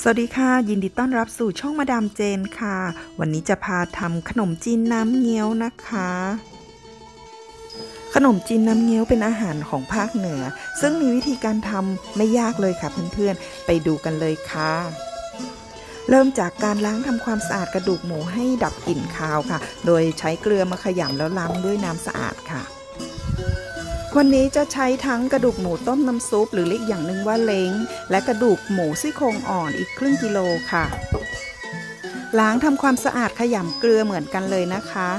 สวัสดีค่ะ ยินดีต้อนรับสู่ช่องมาดามเจนค่ะ วันนี้จะพาทำขนมจีนน้ำเงี้ยวนะคะ ขนมจีนน้ำเงี้ยวเป็นอาหารของภาคเหนือ ซึ่งมีวิธีการทำไม่ยากเลยค่ะเพื่อนๆ ไปดูกันเลยค่ะ เริ่มจากการล้างทำความสะอาดกระดูกหมูให้ดับกลิ่นคาวค่ะ โดยใช้เกลือมาขยำแล้วล้างด้วยน้ำสะอาดค่ะ วันนี้จะใช้ทั้งกระดูกหมูต้มน้ำซุปหรือเรียกอย่างหนึ่งว่าเล้ง และกระดูกหมูซี่โครงอ่อนอีกครึ่งกิโลค่ะ ล้างทำความสะอาดขยำเกลือเหมือนกันเลยนะคะ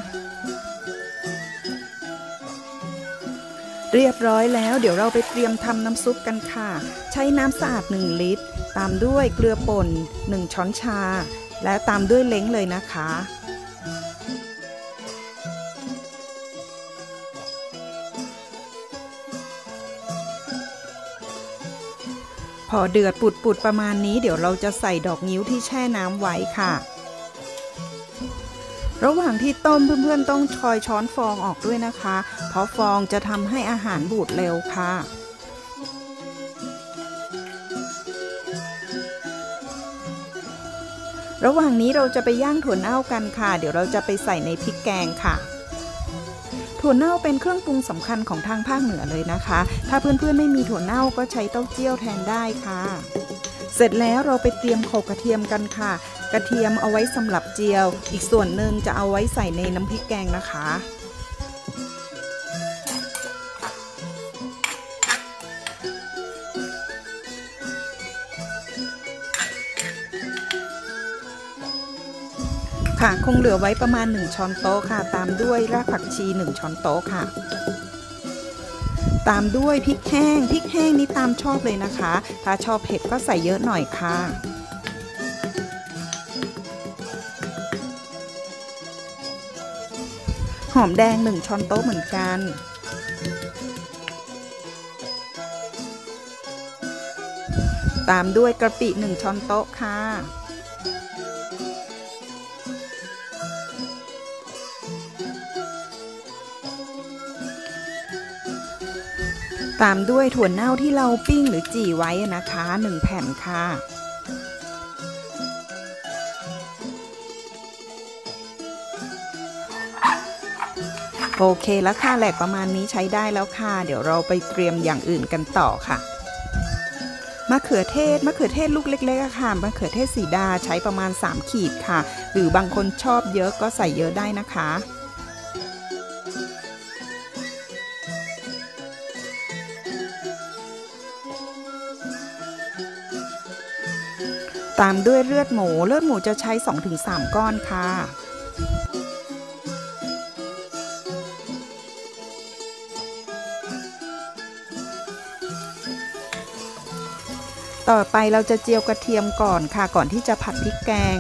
เรียบร้อยแล้วเดี๋ยวเราไปเตรียมทำน้ำซุปกันค่ะ ใช้น้ำสะอาด 1 ลิตร ตามด้วยเกลือป่น 1 ช้อนชา และตามด้วยเล้งเลยนะคะ อเดือดปุดๆประมาณนี้เดี๋ยวเราจะใส่ดอกนิ้วที่แช่น้ำไว้ค่ะ ระหว่างที่ต้มเพื่อนๆต้องคอยช้อนฟองออกด้วยนะคะ เพราะฟองจะทำให้อาหารบูดเร็วค่ะระหว่างนี้เราจะไปย่างถั่วเน่ากันค่ะ เดี๋ยวเราจะไปใส่ในพริกแกงค่ะ ถั่วเน่าเป็นเครื่องปรุงสำคัญของทางภาคเหนือเลยนะคะ ถ้าเพื่อนๆไม่มีถั่วเน่าก็ใช้เต้าเจี้ยวแทนได้ค่ะ เสร็จแล้วเราไปเตรียมโขลกกระเทียมกันค่ะ กระเทียมเอาไว้สำหรับเจียว อีกส่วนหนึ่งจะเอาไว้ใส่ในน้ำพริกแกงนะคะ ค่ะ คงเหลือไว้ประมาณ 1 ช้อนโต๊ะค่ะ ตามด้วยรากผักชี 1 ช้อนโต๊ะค่ะ ตามด้วยพริกแห้ง พริกแห้งนี้ตามชอบเลยนะคะ ถ้าชอบเผ็ดก็ใส่เยอะหน่อยค่ะหอมแดง 1 ช้อนโต๊ะเหมือนกัน ตามด้วยกระปิ 1 ช้อนโต๊ะค่ะ ตามด้วยถั่วเน่าที่เราปิ้งหรือจี่ไว้นะคะ 1 แผ่นค่ะ โอเคแล้วค่ะแหลกประมาณนี้ใช้ได้แล้วค่ะ เดี๋ยวเราไปเตรียมอย่างอื่นกันต่อค่ะมะเขือเทศมะเขือเทศลูกเล็กๆค่ะมะเขือเทศสีดาใช้ประมาณ 3 ขีดค่ะ หรือบางคนชอบเยอะก็ใส่เยอะได้นะคะ ตามด้วยเลือดหมู เลือดหมูจะใช้ 2-3 ก้อนค่ะต่อไปเราจะเจียวกระเทียมก่อนค่ะก่อนที่จะผัดพริกแกง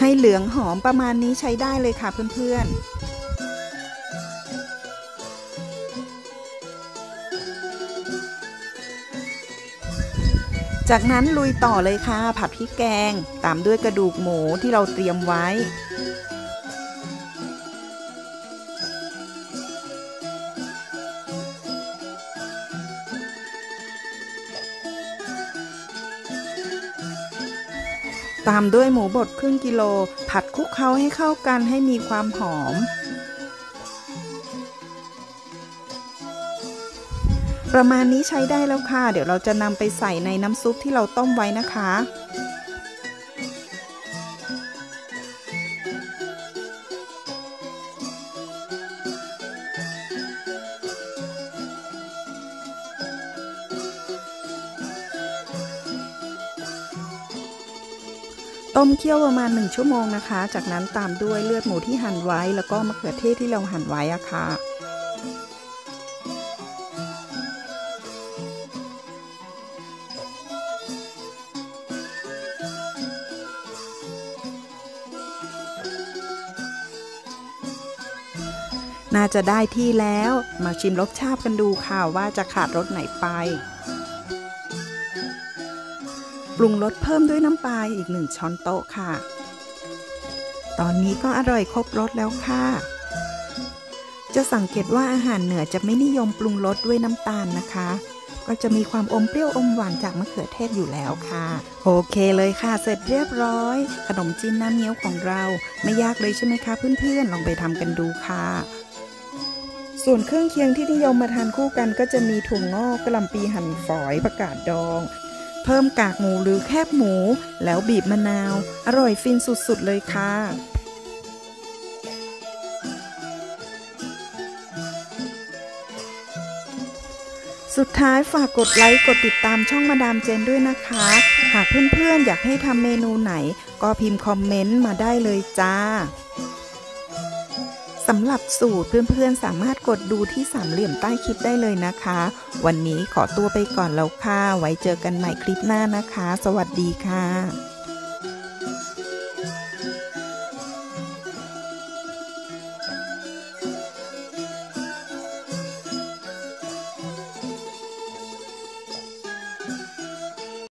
ให้เหลืองหอมประมาณนี้ใช้ได้เลยค่ะเพื่อนๆ จากนั้นลุยต่อเลยค่ะ ผัดพริกแกง ตามด้วยกระดูกหมูที่เราเตรียมไว้ ตามด้วยหมูบดครึ่งกิโล ผัดคลุกเคล้าให้เข้ากันให้มีความหอม ประมาณนี้ใช้ได้แล้วค่ะ เดี๋ยวเราจะนำไปใส่ในน้ำซุปที่เราต้มไว้นะคะ ต้มเคี่ยวประมาณ 1 ชั่วโมงนะคะ จากนั้นตามด้วยเลือดหมูที่หั่นไว้ แล้วก็มะเขือเทศที่เราหั่นไว้อะค่ะ น่าจะได้ที่แล้ว มาชิมรสชาติกันดูค่ะว่าจะขาดรสไหนไป ปรุงรสเพิ่มด้วยน้ำปลาอีกหนึ่งช้อนโต๊ะค่ะ ตอนนี้ก็อร่อยครบรสแล้วค่ะ จะสังเกตว่าอาหารเหนือจะไม่นิยมปรุงรสด้วยน้ำตาลนะคะก็จะมีความอมเปรี้ยวอมหวานจากมะเขือเทศอยู่แล้วค่ะ โอเคเลยค่ะ เสร็จเรียบร้อย ขนมจีนน้ำเงี้ยวของเรา ไม่ยากเลยใช่ไหมคะเพื่อนๆ ลองไปทำกันดูค่ะ ส่วนเครื่องเคียงที่นิยมมาทานคู่กันก็จะมีถั่วงอกกระหล่ำปีหั่นฝอยประกาศดอง เพิ่มกากหมูหรือแคบหมู แล้วบีบมะนาว อร่อยฟินสุดๆเลยค่ะสุดท้ายฝากกดไลค์กดติดตามช่องมาดามเจนด้วยนะคะ หากเพื่อนๆ อยากให้ทำเมนูไหน ก็พิมพ์คอมเมนต์มาได้เลยจ้า สำหรับสูตรเพื่อนๆสามารถกดดูที่สามเหลี่ยมใต้คลิปได้เลยนะคะ วันนี้ขอตัวไปก่อนแล้วค่ะ ไว้เจอกันใหม่คลิปหน้านะคะ สวัสดีค่ะ